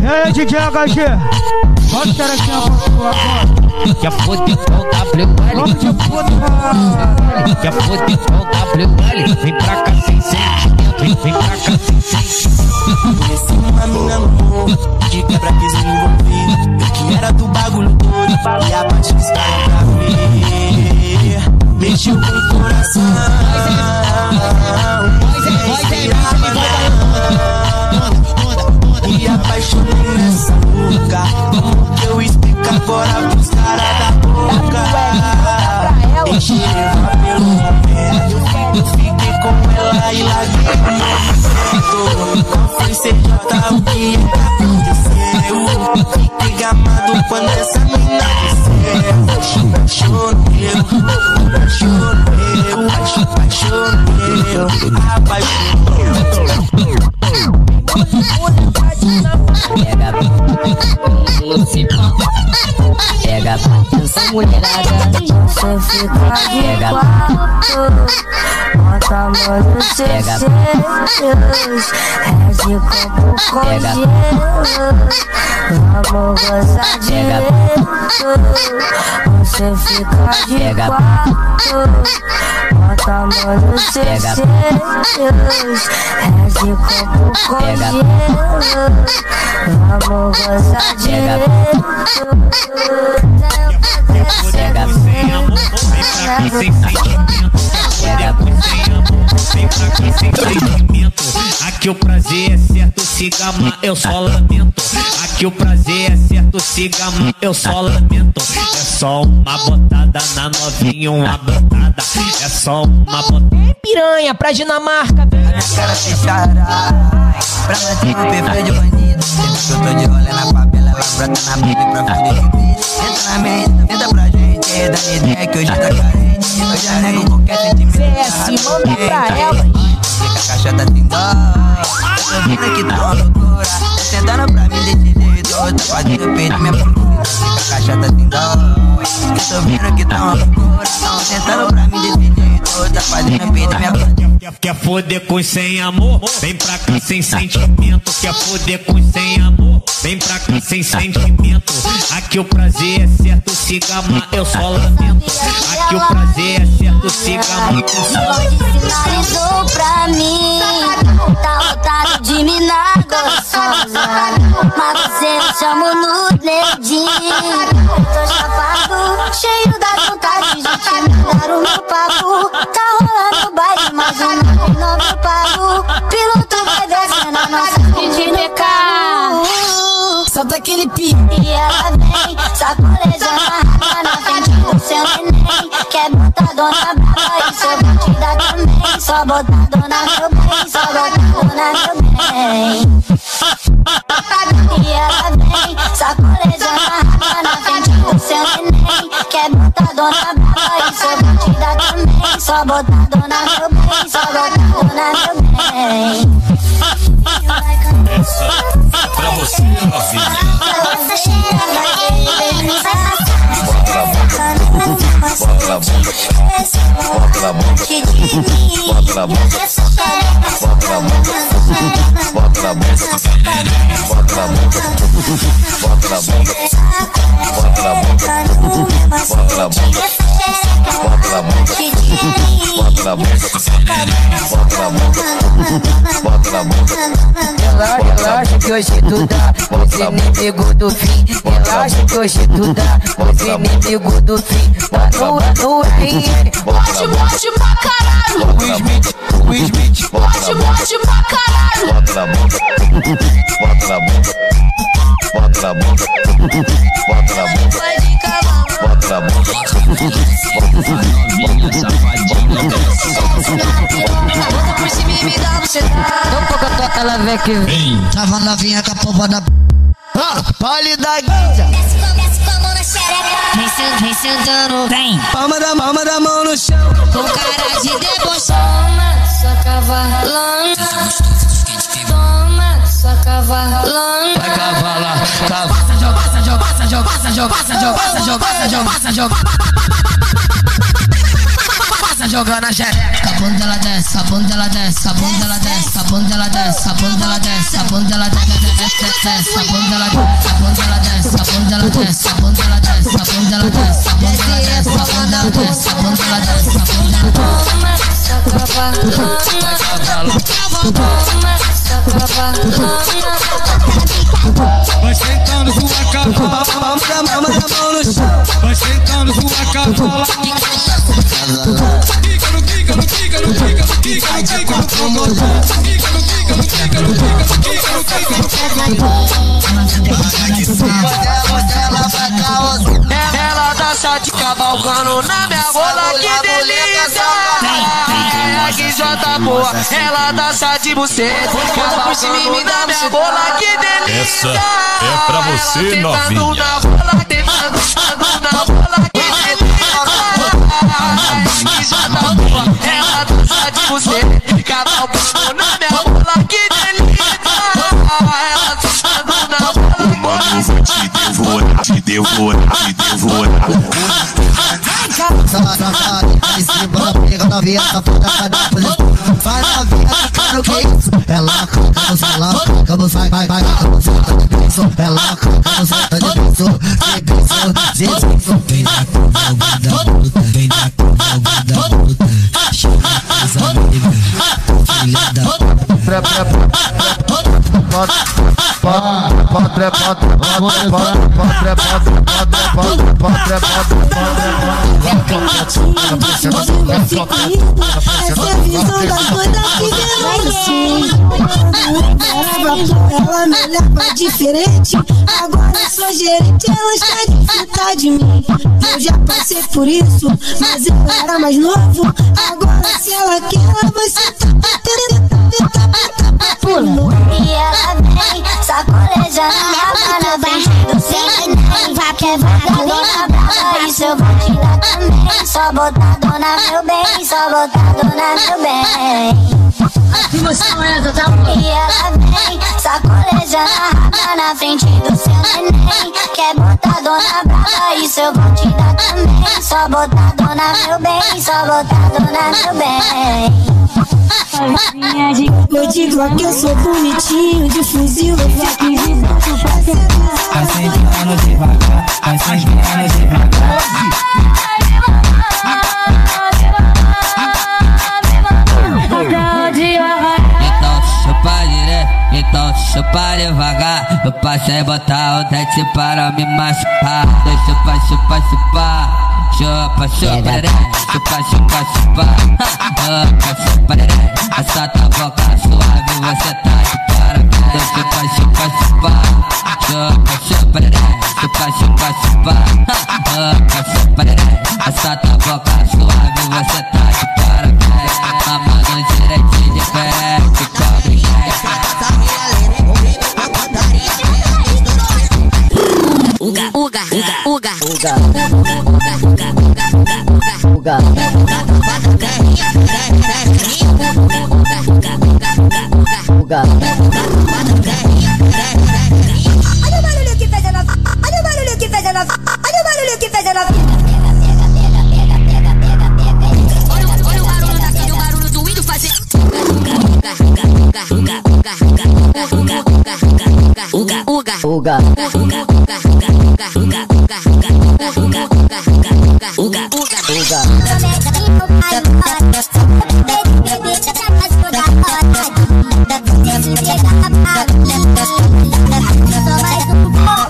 E aí, DJ HG? Bota a xerequinha pra sua agora. Quer foder com o WL? Vamos de puta, caralho. Quer foder com o WL? Vem pra cá sem sentimento, vem, vem pra cá sem sentimento. Conheci uma mina no morro, de quebra quis me envolver. Eu que era do bagulho todo, e a parte que estava pra ver. Mexeu com o coração. Agora pros caras da boca? Deixei levar pelo momento. Eu fiquei com ela e larguei o movimento. Não foi CJ o que aconteceu. Fiquei gamado quando essa mina desceu. Apaixonei, apaixonei, Pega, atenção mulherada. Você fica de quatro Nos seus seios É de copo com gelo Vamos gozar direito Você fica de quatro Bota a mão nos seus seios É de copo com gelo Vamos gozar. Pega. sem amor, sem sentimento. Pega. Sem amor, vem pra cá sem sentimento. Aqui o prazer é certo, se gama, eu só lamento. Aqui o prazer é certo, se gama, eu só lamento. É só uma botada na novinha, uma botada. É só uma botada. Piranha pra Dinamarca. cara fechada Pra manter o perfil de bandido Eu tô de rolê na favela, ela brota na baby pra fuder Entra na mente, entra pra gente Dá ideia que hoje tá carente Eu já nego qualquer sentimento CS, manda pra ela. Fica a caixa da tindó Eu tô vendo que tá uma loucura Tá sentando pra mim desse jeito Tá fazendo peito minha Quer, foder com sem amor? Vem pra cá sem sentimento. Quer foder com sem amor? Vem pra cá sem sentimento. Aqui o prazer é certo, se gama, eu só lamento. Aqui o prazer é certo, se gama, eu só lamento. Sinalizou pra mim Tá lotado de mina gostosa Mas você me chamou no dedinho Tô chapado, cheio da vontade de te mandar o meu papo Pi. e ela vem. Sacolejando a raba na frente do seu neném. Quer botar dona brava e sou batida também. Só botar dona meu bem, só botar dona meu bem. E ela vem. Sacolejando a raba na frente do seu neném. Quer botar dona brava e sou batida também. Só botar dona meu bem, só botar dona meu bem. Pra você, novinha. love. Relaxa, relaxa que hoje tu dá Os inimigos do fim. Relaxa que hoje tu dá Os inimigos do fim. Tá no, no RN Bote, bote pra caralho. Will Smith, Will Smith, Bote, bote pra caralho. bota na boca, bota na boca, bota na boca, bota na boca, bota na boca. Dá um pouco a tua ela vem que vem. Tava novinha com a pomba da ah, Pole da guinja Vem sen- Vem sentando, vem Palma da, palma da mão no chão Com cara de deboche Toma sua cavalona Toma sua cavalona Vai cavalar, cavalo Jogaça, jogaça, jogaça, jogaça, jogaça, jogaça, jogaça, jogaça jogando a xereca. A bunda ela desce, a bunda ela desce, a bunda ela desce, a bunda ela desce, a bunda ela desce, a bunda ela desce, a bunda ela desce, a bunda ela desce, a bunda ela desce, a bunda ela desce, a bunda ela desce, a bunda ela desce, a bunda ela desce, a bunda ela desce, a bunda ela desce. Vai sentando sua cavalo. Vai sentando sua cavalo. Fica no fica no fica no fica no fica no fica no. Fica no fica no fica no fica no fica no fica no. Ela dança de cavalgando na minha rola, que delícia! É que jota boa, ela dança de buceta, cavalgando na minha rola, que delícia! Essa é pra você, novinha. na rola, tentando, na rola, que delícia! Que jota boa, ela dança de buceta, cavalgando na eu vou, te devo Em cima da pega da via, safada, sai da posição Vai na via, cara, o que é isso? É laca, vamos, é laca, vamos, vai, vai, vai Vamos, solta de piso, é laca, vamos, solta de piso De piso, de piso Vem na curva, da puta, vem na curva, da puta Chega, as amigas, filha da puta Bota, bota ela me leva diferente. Agora eu sou gerente, ela está de fitar de mim. Eu já passei por isso, mas eu era mais novo. Agora se ela quer, ela vai sentar. Pula. E ela vem sacolejando a na frente do Vai isso eu vou te dar também Só botar dona meu bem, só botar dona meu bem Que emoção é essa, tá? E ela vem sacolejando a raba na frente do seu neném Quer botar dona brava, isso eu vou te dar também Só botar dona meu bem, só botar dona meu bem Eu digo que eu sou bonitinho, de fuzil, sentando devagar, vai sentando devagar. Então chupa direto, então chupa devagar. Eu passei botar o dente para me machucar. Então chupa, chupa, chupa. Chupa, chupa, deré. chupa, chupa, chupa. Chupa, chupa, deré. Essa tua boca suave, você tá de parabéns. Chupa, chupa, chupa. Chupa, chupa, deré. chupa, chupa, chupa. Chupa, chupa, deré. Essa tua boca Ada kita jalan fez a nossa. kita jalan barulho que fez kita jalan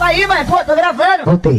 Aí, mãe, pô, tô gravando. Voltei.